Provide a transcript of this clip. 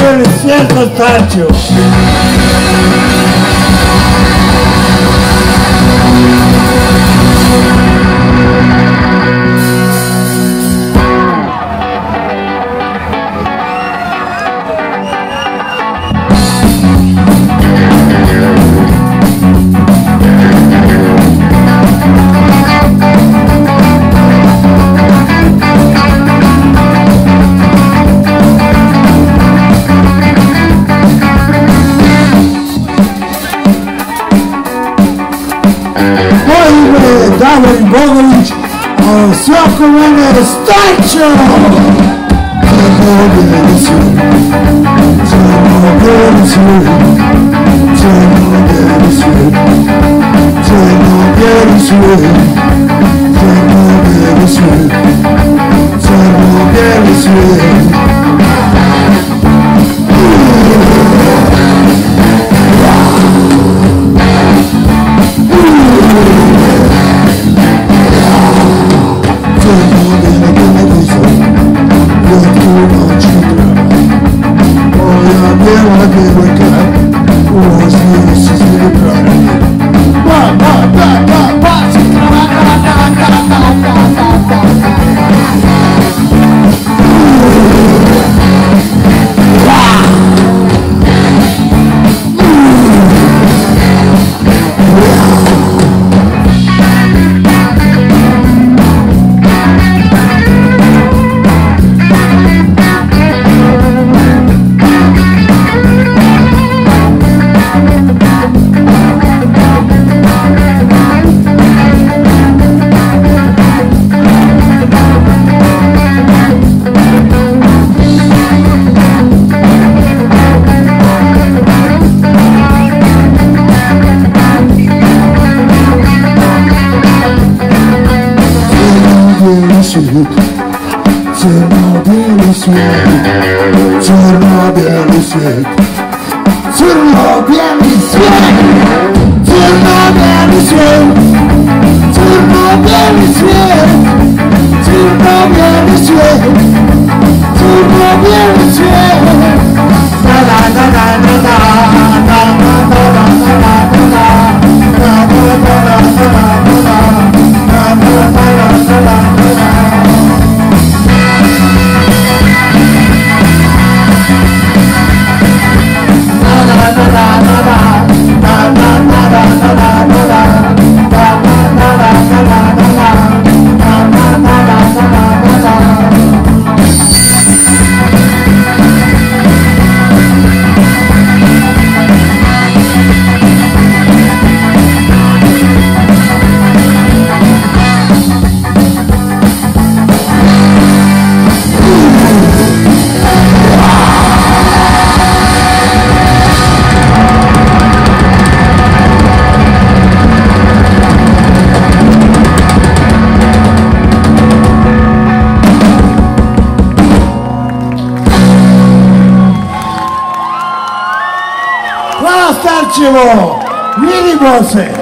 Julio Luciano Tacho. Moje ime je Davorin Bogović, a svako mene je starčo! Crno-bijeli svijet, Чернобыльский, черно-белый свет, черно-белый свет, черно-белый свет, черно-белый свет, черно-белый свет, черно-белый свет, да-да-да-да-да. Hvala starčevo! Vidimo se!